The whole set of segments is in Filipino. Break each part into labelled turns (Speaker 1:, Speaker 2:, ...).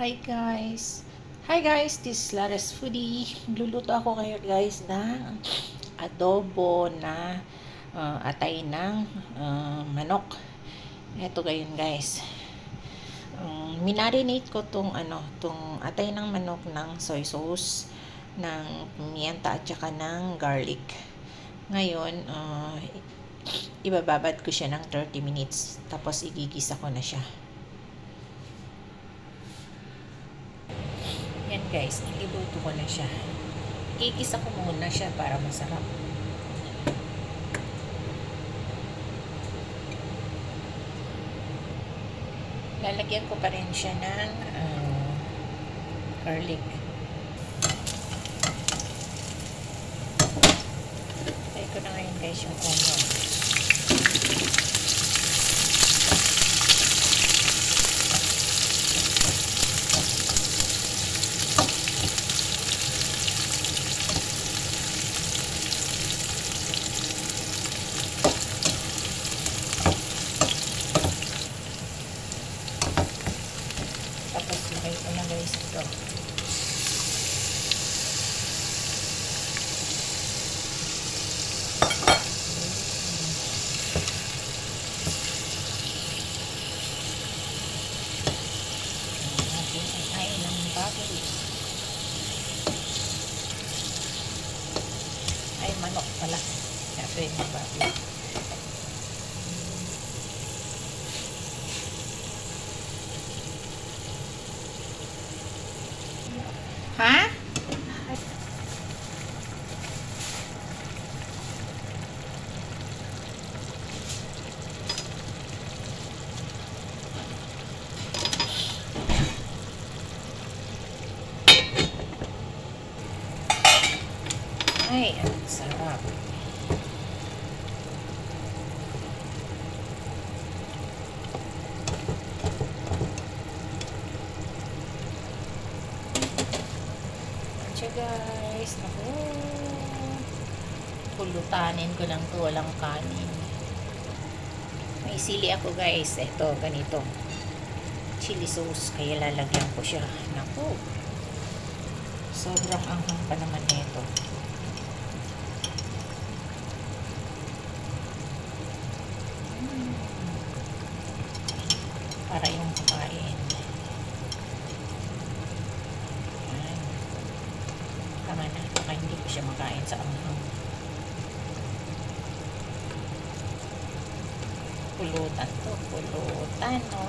Speaker 1: Hi guys! Hi guys! This is Lares Foodie. Luluto ako kayo guys ng adobo na uh, atay ng uh, manok. Ito gayon guys. Um, minarinate ko tong ano, tong atay ng manok ng soy sauce, ng pimienta at saka ng garlic. Ngayon, uh, ibababad ko siya ng 30 minutes. Tapos igigisa ko na siya. Guys, nililuto ko na siya. Igigisa ko muna siya para masarap. Lalagyan ko pa rin siya ng uh, garlic. Try ko na ngayon guys yung onion. Tapos lagay ko na guys ito. Ay, ng baboy. Ay, manok pala. Ito yung baboy. Ha? Ay, ang sarap. Guys. Naku. Pulutanin ko lang to. Walang kanin. May sili ako guys. Ito, ganito. Chili sauce. Kaya lalagyan ko siya. Naku. Sobrang anghang pa naman nito. Para yung kumain. Ayan. Tama na. Baka hindi ko siya makain sa anghang. Pulutan to. Pulutan, no?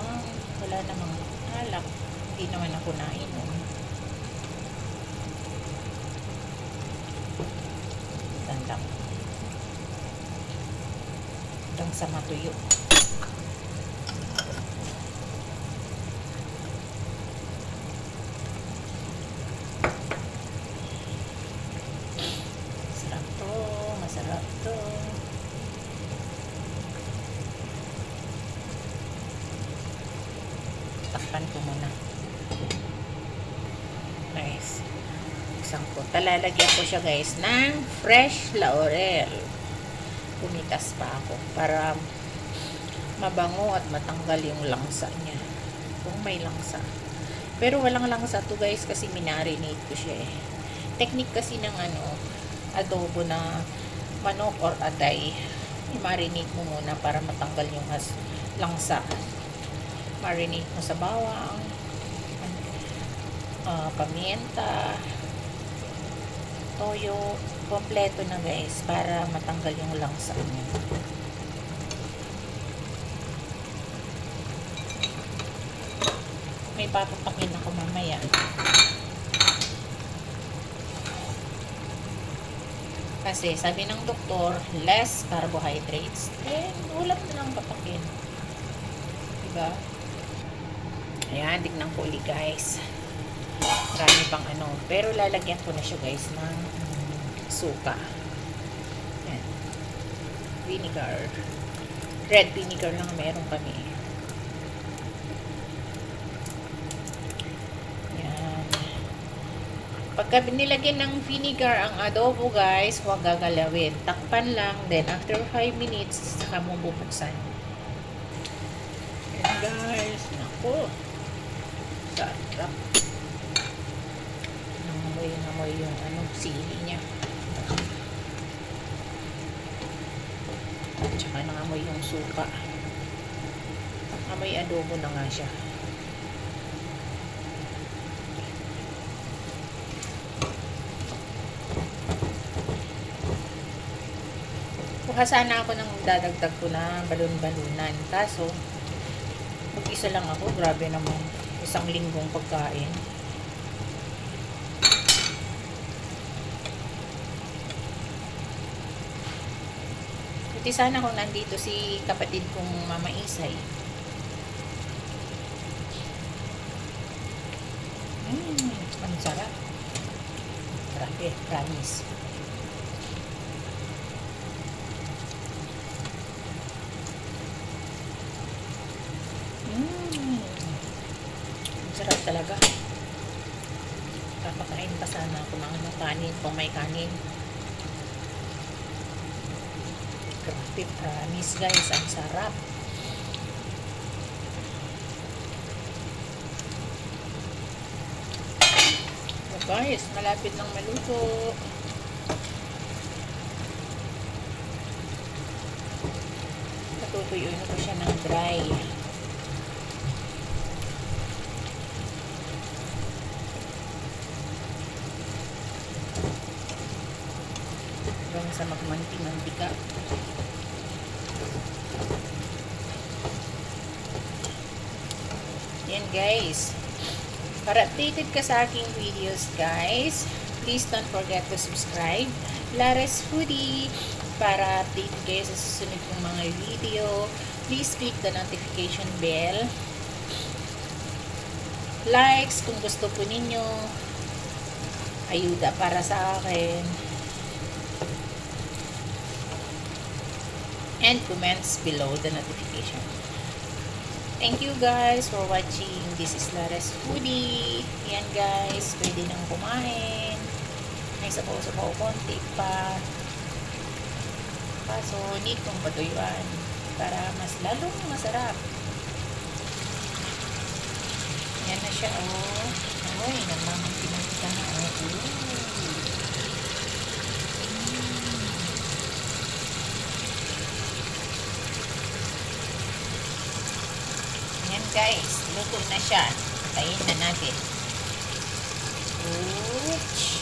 Speaker 1: Wala namang alak. Hindi naman ako nainom. Tandang. Hanggang sa matuyo. Masarap to. Masarap to. Takpan ko muna. Nice. Isang ko. Talalagyan ko siya guys ng fresh laurel. Pumitas pa ako para mabango at matanggal yung langsa niya. Kung may langsa. Pero walang langsa to guys kasi minarinate ko siya eh. Technique kasi ng ano, adobo na manok or atay. I-marinate mo muna para matanggal yung has langsa. Marinate mo sa bawang, uh, pamienta, toyo, kompleto na guys para matanggal yung langsa niya. May papapakin ako mamaya. Kasi sabi ng doktor, less carbohydrates, then ulam na lang papakin. Diba? Ayan, tignan ko ulit guys. Marami pang ano. Pero lalagyan ko na siya guys ng suka. Ayan. Vinegar. Red vinegar lang meron kami. Ayan. Pagka nilagyan ng vinegar ang adobo guys, huwag gagalawin. Takpan lang. Then after 5 minutes, saka mo bubuksan. Ayan guys. Naku. Sarap. Nangamoy, nangamoy yung ano, sili niya. Tsaka nangamoy yung suka. Amoy adobo na nga siya. Kuha sana ako ng dadagdag ko na balon-balunan. Kaso, mag-isa lang ako. Grabe naman. Isang linggong pagkain. Buti sana kung nandito si kapatid kong Mama Isay. Mmm, ang sarap. Grabe, promise. Mmm. Ang sarap talaga. Papakain pa sana ako ng kanin kung may kanin. Grabe, promise guys. Ang sarap. So guys, malapit ng maluto. Patutuyuin ko siya ng dry. Hanggang sa magmanti-mantika. Yan guys. Para updated ka sa aking videos guys, please don't forget to subscribe. Lares Foodie. Para updated kayo sa susunod kong mga video, please click the notification bell. Likes kung gusto po ninyo. Ayuda para sa akin. And comments below the notification. Thank you guys for watching. This is Lares Foodie. Yan guys, pwede nang kumain. May sabaw-sabaw konti pa. Kaso, need kong patuyuan para mas lalong masarap. Yan na siya, oh. Uy, nagmamanti-mantika na, oh. Ooh. Guys, luto na siya. Tayin na natin. Oops.